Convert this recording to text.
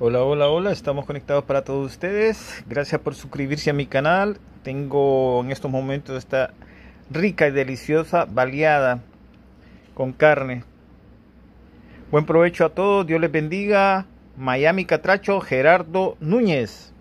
Hola, hola, hola, estamos conectados para todos ustedes. Gracias por suscribirse a mi canal. Tengo en estos momentos esta rica y deliciosa baleada con carne. Buen provecho a todos, Dios les bendiga. Miami Catracho, Gerardo Núñez.